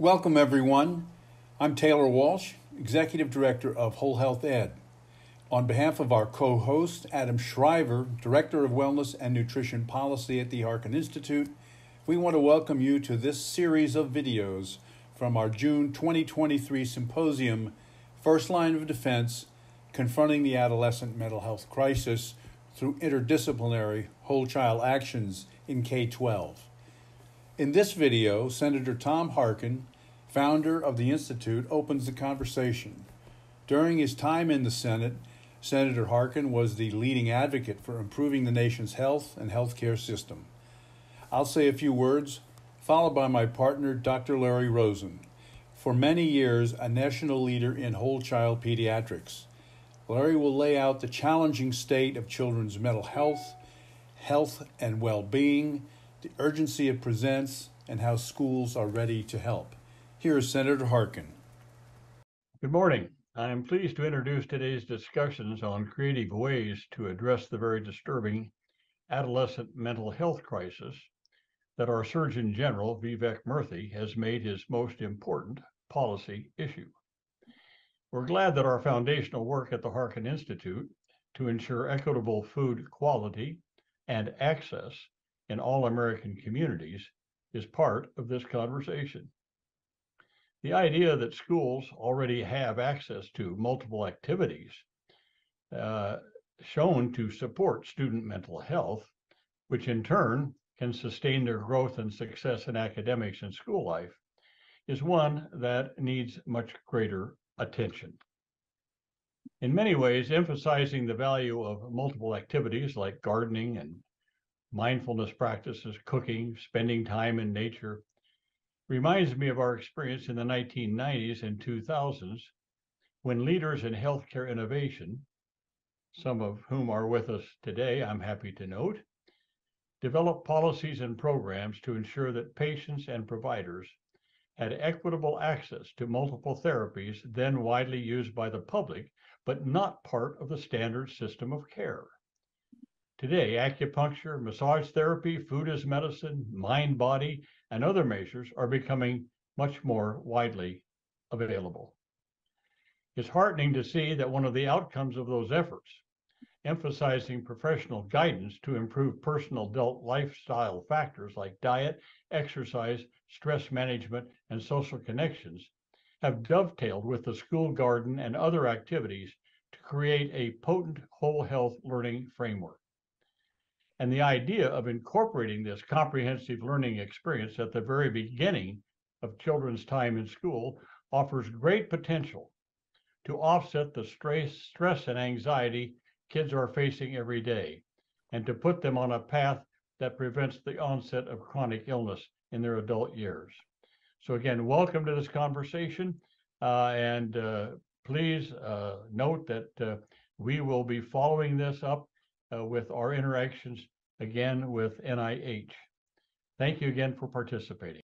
Welcome, everyone. I'm Taylor Walsh, Executive Director of Whole Health Ed. On behalf of our co host, Adam Shriver, Director of Wellness and Nutrition Policy at the Harkin Institute, we want to welcome you to this series of videos from our June 2023 symposium, First Line of Defense Confronting the Adolescent Mental Health Crisis Through Interdisciplinary Whole Child Actions in K 12. In this video, Senator Tom Harkin, founder of the Institute, opens the conversation. During his time in the Senate, Senator Harkin was the leading advocate for improving the nation's health and healthcare system. I'll say a few words, followed by my partner, Dr. Larry Rosen, for many years a national leader in whole child pediatrics. Larry will lay out the challenging state of children's mental health, health and well being, the urgency it presents, and how schools are ready to help. Here is Senator Harkin. Good morning. I am pleased to introduce today's discussions on creative ways to address the very disturbing adolescent mental health crisis that our Surgeon General, Vivek Murthy, has made his most important policy issue. We're glad that our foundational work at the Harkin Institute to ensure equitable food quality and access in all American communities is part of this conversation. The idea that schools already have access to multiple activities uh, shown to support student mental health, which in turn can sustain their growth and success in academics and school life, is one that needs much greater attention. In many ways, emphasizing the value of multiple activities like gardening and mindfulness practices, cooking, spending time in nature, reminds me of our experience in the 1990s and 2000s when leaders in healthcare innovation, some of whom are with us today, I'm happy to note, developed policies and programs to ensure that patients and providers had equitable access to multiple therapies then widely used by the public, but not part of the standard system of care. Today, acupuncture, massage therapy, food as medicine, mind body, and other measures are becoming much more widely available. It's heartening to see that one of the outcomes of those efforts, emphasizing professional guidance to improve personal adult lifestyle factors like diet, exercise, stress management, and social connections, have dovetailed with the school garden and other activities to create a potent whole health learning framework. And the idea of incorporating this comprehensive learning experience at the very beginning of children's time in school offers great potential to offset the stress, and anxiety kids are facing every day and to put them on a path that prevents the onset of chronic illness in their adult years. So again, welcome to this conversation. Uh, and uh, please uh, note that uh, we will be following this up uh, with our interactions again with NIH. Thank you again for participating.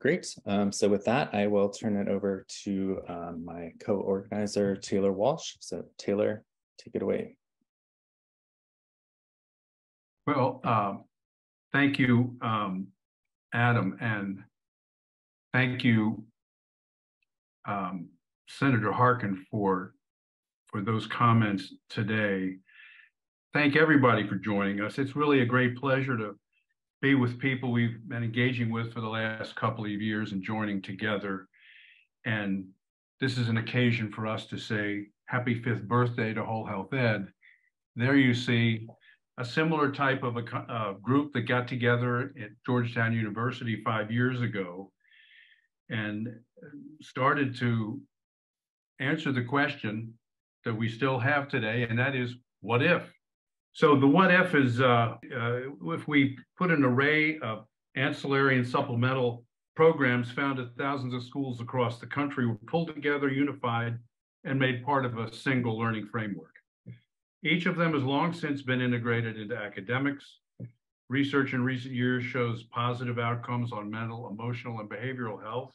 Great. Um, so with that, I will turn it over to um, my co-organizer, Taylor Walsh. So Taylor, take it away. Well, um, thank you, um, Adam, and thank you, um, Senator Harkin, for for those comments today. Thank everybody for joining us. It's really a great pleasure to be with people we've been engaging with for the last couple of years and joining together. And this is an occasion for us to say happy fifth birthday to Whole Health Ed. There you see a similar type of a group that got together at Georgetown University five years ago and started to answer the question that we still have today, and that is what if? So the what if is uh, uh, if we put an array of ancillary and supplemental programs found at thousands of schools across the country were pulled together, unified, and made part of a single learning framework. Each of them has long since been integrated into academics. Research in recent years shows positive outcomes on mental, emotional, and behavioral health.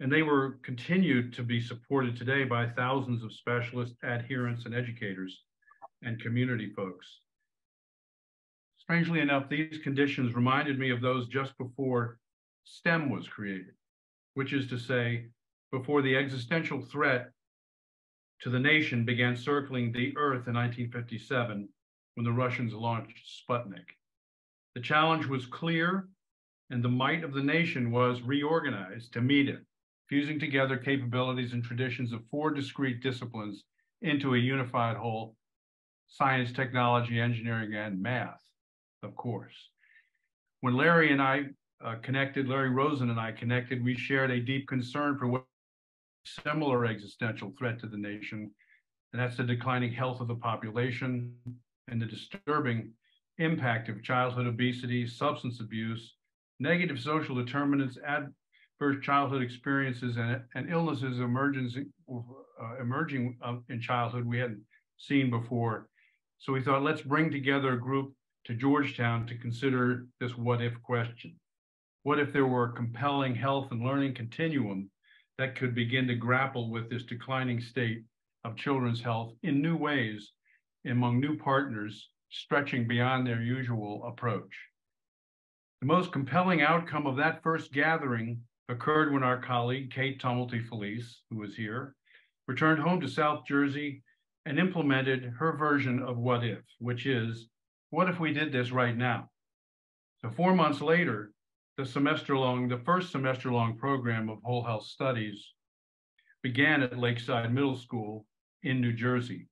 And they were continued to be supported today by thousands of specialists, adherents, and educators and community folks. Strangely enough, these conditions reminded me of those just before STEM was created, which is to say, before the existential threat to the nation began circling the Earth in 1957 when the Russians launched Sputnik. The challenge was clear, and the might of the nation was reorganized to meet it, fusing together capabilities and traditions of four discrete disciplines into a unified whole science, technology, engineering, and math, of course. When Larry and I uh, connected, Larry Rosen and I connected, we shared a deep concern for what similar existential threat to the nation, and that's the declining health of the population and the disturbing impact of childhood obesity, substance abuse, negative social determinants, adverse childhood experiences, and, and illnesses emerging, uh, emerging in childhood we hadn't seen before. So we thought, let's bring together a group to Georgetown to consider this what if question. What if there were a compelling health and learning continuum that could begin to grapple with this declining state of children's health in new ways among new partners stretching beyond their usual approach. The most compelling outcome of that first gathering occurred when our colleague, Kate Tumulty Felice, who was here, returned home to South Jersey and implemented her version of what if, which is, what if we did this right now? So four months later, the semester long, the first semester long program of whole health studies began at Lakeside Middle School in New Jersey.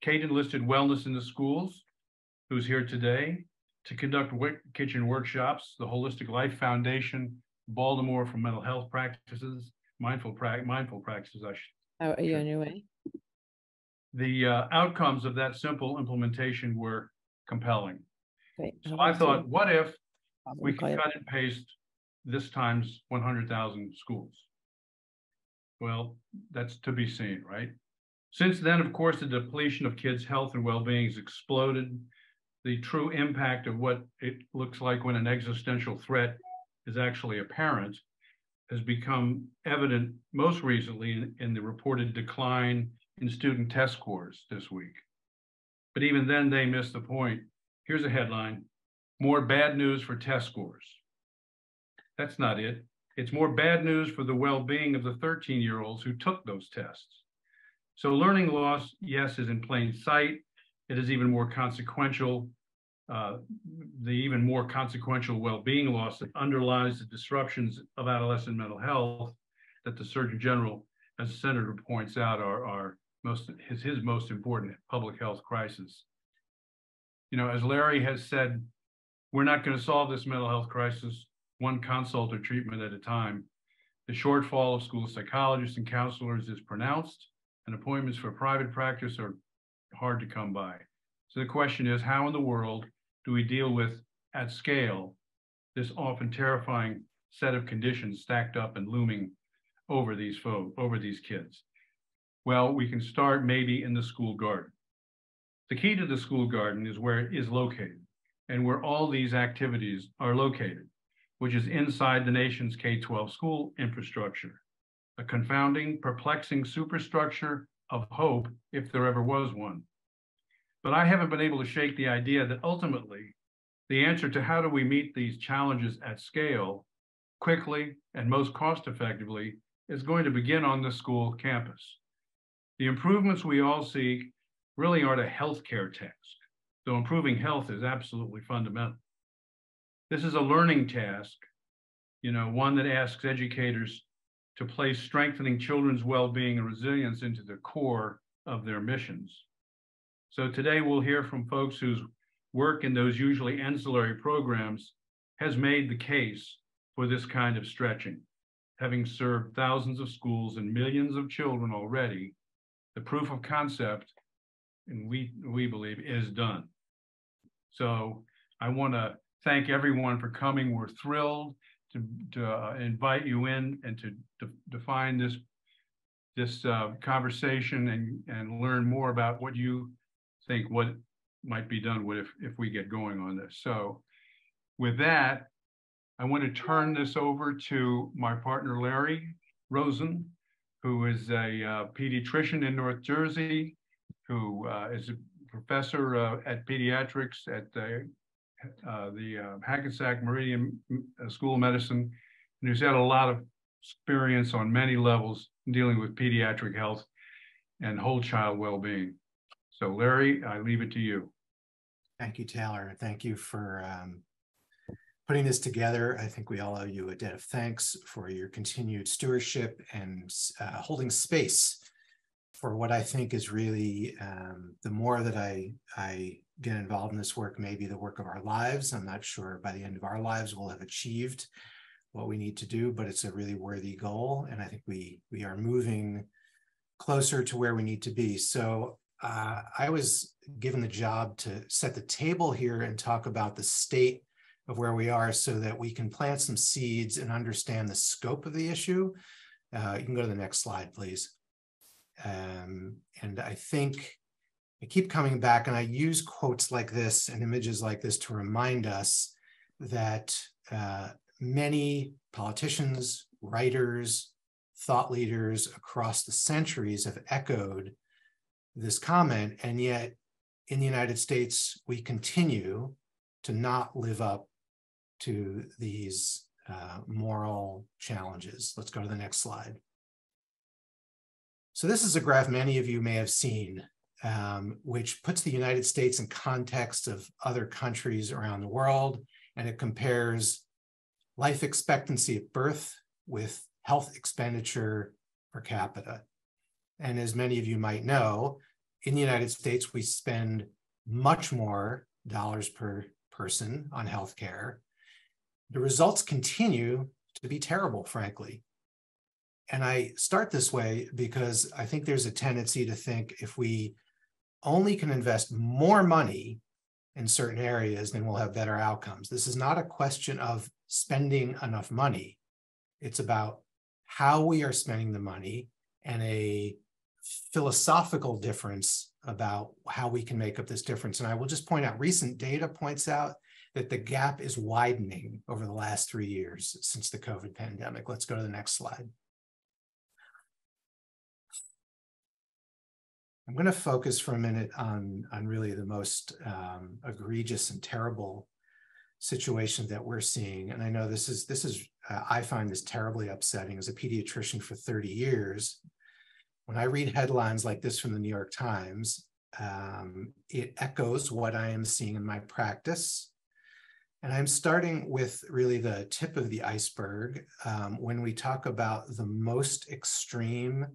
Kate enlisted Wellness in the Schools, who's here today, to conduct kitchen workshops, the Holistic Life Foundation, Baltimore for mental health practices, mindful, pra- mindful practices. I should. How are you on your way? The uh, outcomes of that simple implementation were compelling. Great. So I thought, you? what if we could cut and paste this times one hundred thousand schools. Well, that's to be seen, right? Since then, of course, the depletion of kids' health and well-being has exploded. The true impact of what it looks like when an existential threat is actually apparent has become evident most recently in, in the reported decline in student test scores this week. But even then, they missed the point. Here's a headline more bad news for test scores. That's not it. It's more bad news for the well being of the 13 year olds who took those tests. So, learning loss, yes, is in plain sight. It is even more consequential. Uh, the even more consequential well being loss that underlies the disruptions of adolescent mental health that the Surgeon General, as the Senator points out, are, are most his, his most important public health crisis. You know, as Larry has said, we're not going to solve this mental health crisis one consult or treatment at a time. The shortfall of school psychologists and counselors is pronounced, and appointments for private practice are hard to come by. So the question is, how in the world do we deal with at scale this often terrifying set of conditions stacked up and looming over these folk, over these kids? Well, we can start maybe in the school garden. The key to the school garden is where it is located and where all these activities are located, which is inside the nation's K 12 school infrastructure, a confounding, perplexing superstructure of hope if there ever was one. But I haven't been able to shake the idea that ultimately the answer to how do we meet these challenges at scale quickly and most cost effectively is going to begin on the school campus. The improvements we all seek really aren't a healthcare task, though improving health is absolutely fundamental. This is a learning task, you know, one that asks educators to place strengthening children's well-being and resilience into the core of their missions. So today we'll hear from folks whose work in those usually ancillary programs has made the case for this kind of stretching. Having served thousands of schools and millions of children already, the proof of concept, and we we believe, is done. So I want to thank everyone for coming. We're thrilled to, to uh, invite you in and to, define this this uh, conversation and and learn more about what you think what might be done with if if we get going on this. So with that, I want to turn this over to my partner Larry Rosen, who is a uh, pediatrician in North Jersey, who uh, is a professor uh, at pediatrics at the uh, the uh, Hackensack Meridian uh, School of Medicine, and who's had a lot of experience on many levels dealing with pediatric health and whole child well-being. So Larry, I leave it to you. Thank you, Taylor. Thank you for um, putting this together. I think we all owe you a debt of thanks for your continued stewardship and uh, holding space for what I think is really um, the more that I I get involved in this work, maybe the work of our lives. I'm not sure by the end of our lives we'll have achieved what we need to do, but it's a really worthy goal, and I think we we are moving closer to where we need to be. So uh, I was given the job to set the table here and talk about the state of where we are so that we can plant some seeds and understand the scope of the issue. Uh, you can go to the next slide, please. Um, and I think I keep coming back and I use quotes like this and images like this to remind us that uh, many politicians, writers, thought leaders across the centuries have echoed this comment. And yet in the United States, we continue to not live up to these uh, moral challenges. Let's go to the next slide. So this is a graph many of you may have seen, um, which puts the United States in context of other countries around the world, and it compares life expectancy at birth with health expenditure per capita. And as many of you might know, in the United States, we spend much more dollars per person on healthcare. The results continue to be terrible, frankly. And I start this way because I think there's a tendency to think if we only can invest more money in certain areas, then we'll have better outcomes. This is not a question of spending enough money. It's about how we are spending the money and a philosophical difference about how we can make up this difference. And I will just point out recent data points out that the gap is widening over the last three years since the COVID pandemic. Let's go to the next slide. I'm going to focus for a minute on, on really the most um, egregious and terrible situation that we're seeing. And I know this is, this is, uh, I find this terribly upsetting as a pediatrician for 30 years when I read headlines like this from the New York Times, um, it echoes what I am seeing in my practice. And I'm starting with really the tip of the iceberg um, when we talk about the most extreme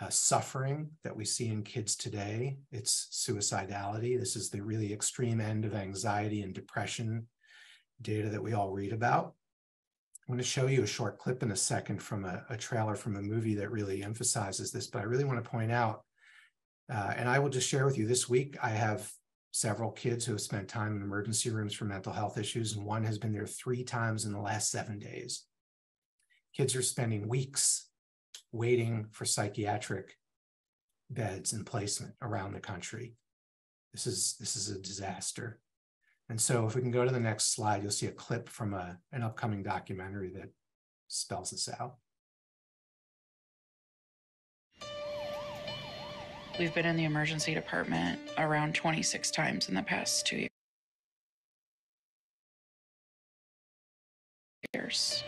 uh, suffering that we see in kids today. It's suicidality. This is the really extreme end of anxiety and depression data that we all read about. I'm going to show you a short clip in a second from a, a trailer from a movie that really emphasizes this, but I really want to point out, uh, and I will just share with you this week, I have several kids who have spent time in emergency rooms for mental health issues, and one has been there three times in the last seven days. Kids are spending weeks waiting for psychiatric beds and placement around the country. This is this is a disaster. And so if we can go to the next slide, you'll see a clip from a, an upcoming documentary that spells this out. We've been in the emergency department around 26 times in the past two years.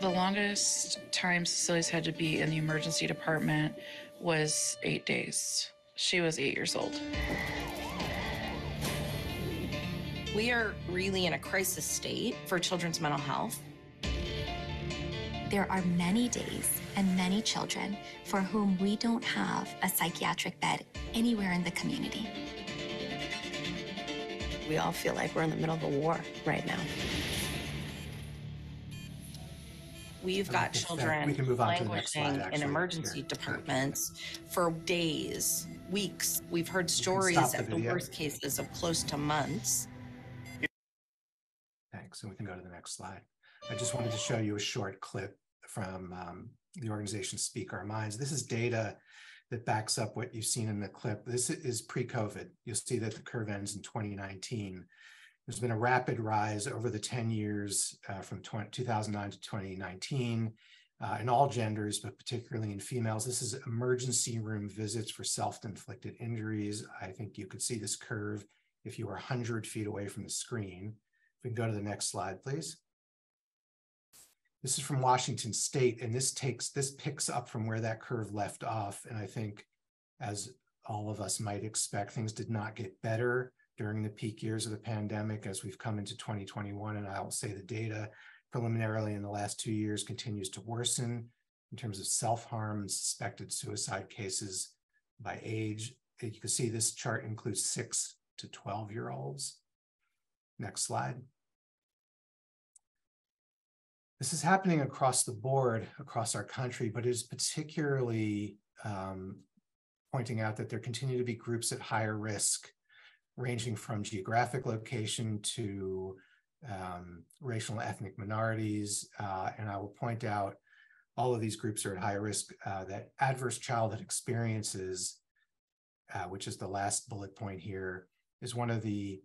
The longest time Cecilia's had to be in the emergency department was eight days. She was eight years old. We are really in a crisis state for children's mental health. There are many days and many children for whom we don't have a psychiatric bed anywhere in the community. We all feel like we're in the middle of a war right now. We've got children we can move on to the next slide, languishing in emergency Here. departments for days, weeks. We've heard stop stories the of the worst cases of close to months. Thanks. And we can go to the next slide. I just wanted to show you a short clip from um, the organization Speak Our Minds. This is data that backs up what you've seen in the clip. This is pre-COVID. You'll see that the curve ends in 2019. There's been a rapid rise over the 10 years uh, from 20, 2009 to 2019 uh, in all genders, but particularly in females. This is emergency room visits for self-inflicted injuries. I think you could see this curve if you were 100 feet away from the screen. We can go to the next slide, please. This is from Washington State, and this takes this picks up from where that curve left off. And I think, as all of us might expect, things did not get better during the peak years of the pandemic as we've come into 2021. And I will say the data preliminarily in the last two years continues to worsen in terms of self-harm and suspected suicide cases by age. You can see this chart includes six to 12 year olds. Next slide. This is happening across the board, across our country, but it is particularly um, pointing out that there continue to be groups at higher risk, ranging from geographic location to um, racial and ethnic minorities. Uh, and I will point out all of these groups are at higher risk uh, that adverse childhood experiences, uh, which is the last bullet point here, is one of the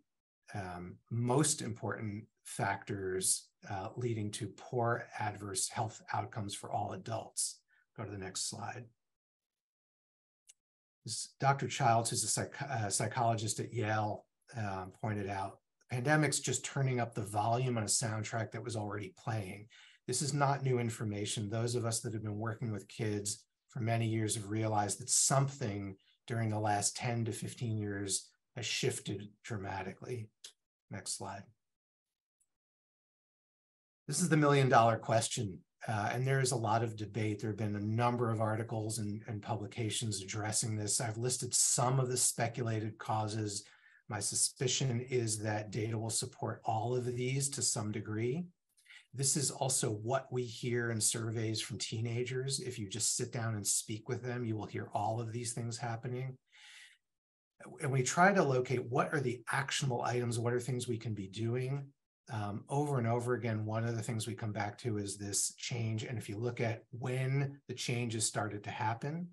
um, most important factors uh, leading to poor adverse health outcomes for all adults. Go to the next slide. This, Dr. Childs, who's a psych uh, psychologist at Yale, um, pointed out, the pandemic's just turning up the volume on a soundtrack that was already playing. This is not new information. Those of us that have been working with kids for many years have realized that something during the last 10 to 15 years has shifted dramatically. Next slide. This is the million dollar question. Uh, and there is a lot of debate. There have been a number of articles and, and publications addressing this. I've listed some of the speculated causes. My suspicion is that data will support all of these to some degree. This is also what we hear in surveys from teenagers. If you just sit down and speak with them, you will hear all of these things happening. And we try to locate what are the actionable items, what are things we can be doing um, over and over again, one of the things we come back to is this change. And if you look at when the changes started to happen,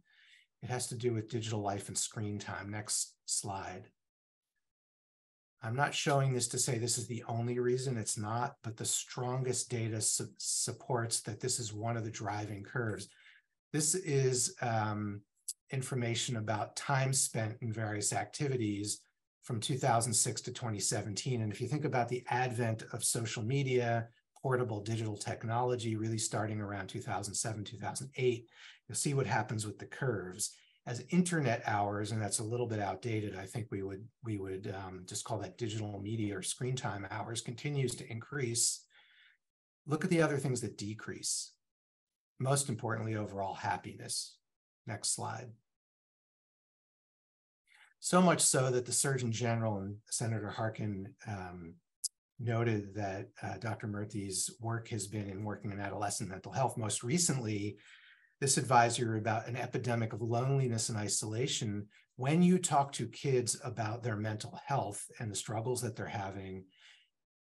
it has to do with digital life and screen time. Next slide. I'm not showing this to say this is the only reason, it's not, but the strongest data su supports that this is one of the driving curves. This is um, information about time spent in various activities from 2006 to 2017. And if you think about the advent of social media, portable digital technology, really starting around 2007, 2008, you'll see what happens with the curves. As internet hours, and that's a little bit outdated, I think we would we would um, just call that digital media or screen time hours continues to increase. Look at the other things that decrease. Most importantly, overall happiness. Next slide. So much so that the Surgeon General and Senator Harkin um, noted that uh, Dr. Murthy's work has been in working in adolescent mental health. Most recently, this advisory about an epidemic of loneliness and isolation. When you talk to kids about their mental health and the struggles that they're having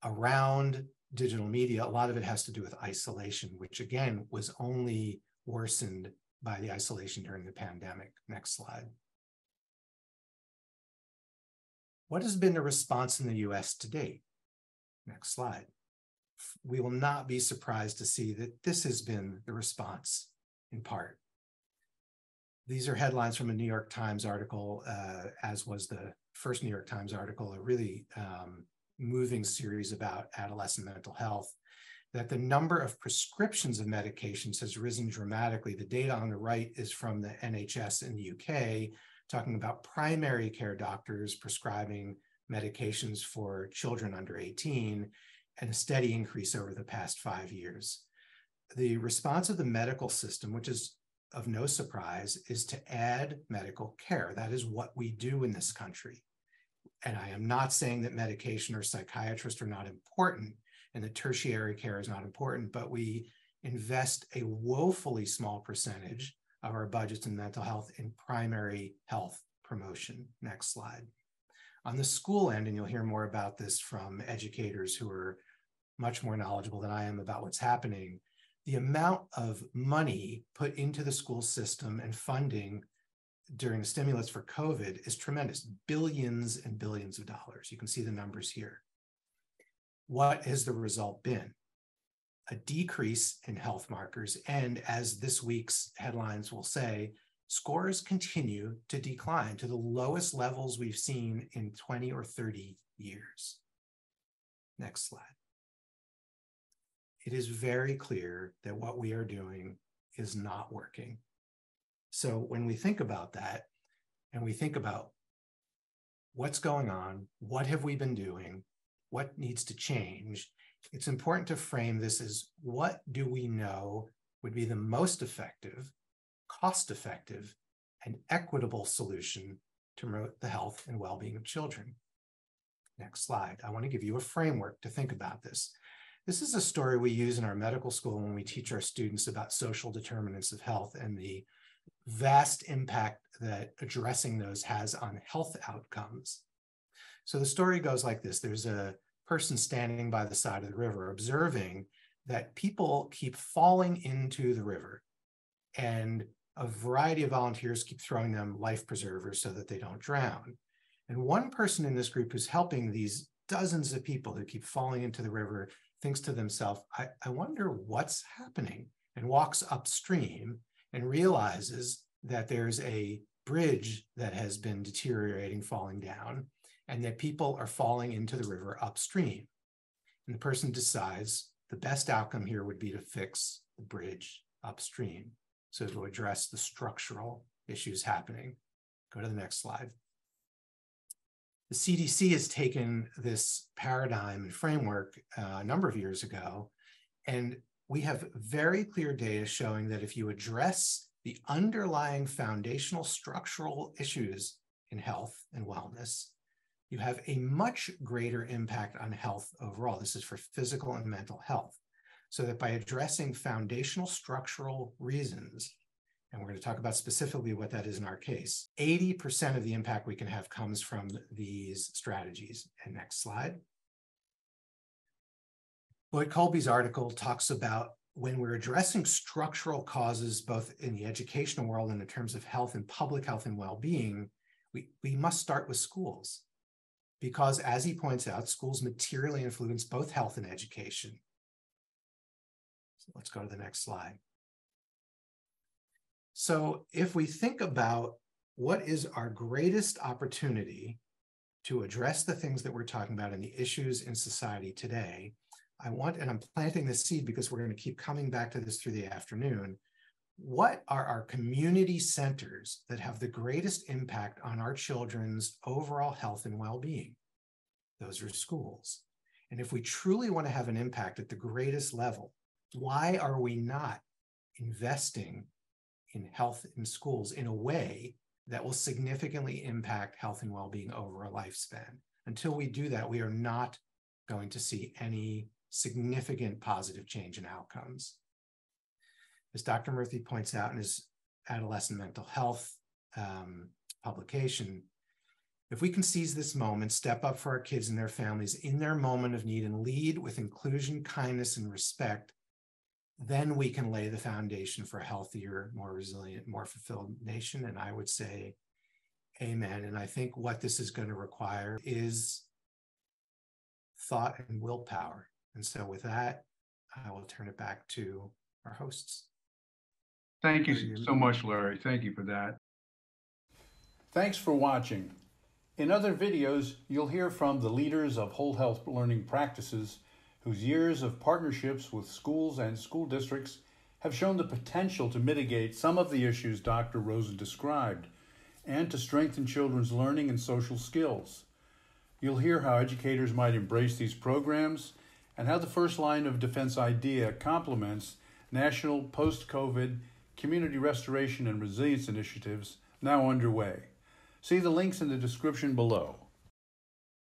around digital media, a lot of it has to do with isolation, which again was only worsened by the isolation during the pandemic. Next slide. What has been the response in the US to date? Next slide. We will not be surprised to see that this has been the response in part. These are headlines from a New York Times article, uh, as was the first New York Times article, a really um, moving series about adolescent mental health, that the number of prescriptions of medications has risen dramatically. The data on the right is from the NHS in the UK, talking about primary care doctors prescribing medications for children under 18 and a steady increase over the past five years. The response of the medical system, which is of no surprise, is to add medical care. That is what we do in this country. And I am not saying that medication or psychiatrists are not important and that tertiary care is not important, but we invest a woefully small percentage of our budgets in mental health in primary health promotion. Next slide. On the school end, and you'll hear more about this from educators who are much more knowledgeable than I am about what's happening, the amount of money put into the school system and funding during the stimulus for COVID is tremendous, billions and billions of dollars. You can see the numbers here. What has the result been? A decrease in health markers. And as this week's headlines will say, scores continue to decline to the lowest levels we've seen in 20 or 30 years. Next slide. it is very clear that what we are doing is not working. So when we think about that and we think about what's going on, what have we been doing, what needs to change, it's important to frame this as what do we know would be the most effective, cost effective, and equitable solution to promote the health and well being of children. Next slide. I want to give you a framework to think about this. This is a story we use in our medical school when we teach our students about social determinants of health and the vast impact that addressing those has on health outcomes. So the story goes like this there's a person standing by the side of the river observing that people keep falling into the river and a variety of volunteers keep throwing them life preservers so that they don't drown. And one person in this group who's helping these dozens of people who keep falling into the river thinks to themselves, I, I wonder what's happening, and walks upstream and realizes that there's a bridge that has been deteriorating, falling down, and that people are falling into the river upstream. And the person decides the best outcome here would be to fix the bridge upstream. So to address the structural issues happening. Go to the next slide. The CDC has taken this paradigm and framework uh, a number of years ago, and we have very clear data showing that if you address the underlying foundational structural issues in health and wellness, you have a much greater impact on health overall. This is for physical and mental health. So that by addressing foundational structural reasons, and we're going to talk about specifically what that is in our case, 80% of the impact we can have comes from these strategies. And next slide. Lloyd Kolbe's article talks about when we're addressing structural causes, both in the educational world and in terms of health and public health and well-being, we, we must start with schools because as he points out, schools materially influence both health and education. So let's go to the next slide. So if we think about what is our greatest opportunity to address the things that we're talking about and the issues in society today, I want, and I'm planting this seed because we're going to keep coming back to this through the afternoon. What are our community centers that have the greatest impact on our children's overall health and well being? Those are schools. And if we truly want to have an impact at the greatest level, why are we not investing in health in schools in a way that will significantly impact health and well being over a lifespan? Until we do that, we are not going to see any significant positive change in outcomes. As Dr. Murthy points out in his adolescent mental health um, publication, if we can seize this moment, step up for our kids and their families in their moment of need and lead with inclusion, kindness, and respect, then we can lay the foundation for a healthier, more resilient, more fulfilled nation. And I would say, Amen. And I think what this is going to require is thought and willpower. And so, with that, I will turn it back to our hosts. Thank you so much, Larry. Thank you for that. Thanks for watching. In other videos, you'll hear from the leaders of whole health learning practices whose years of partnerships with schools and school districts have shown the potential to mitigate some of the issues Dr. Rosen described and to strengthen children's learning and social skills. You'll hear how educators might embrace these programs and how the first line of defense idea complements national post COVID community restoration and resilience initiatives now underway. See the links in the description below.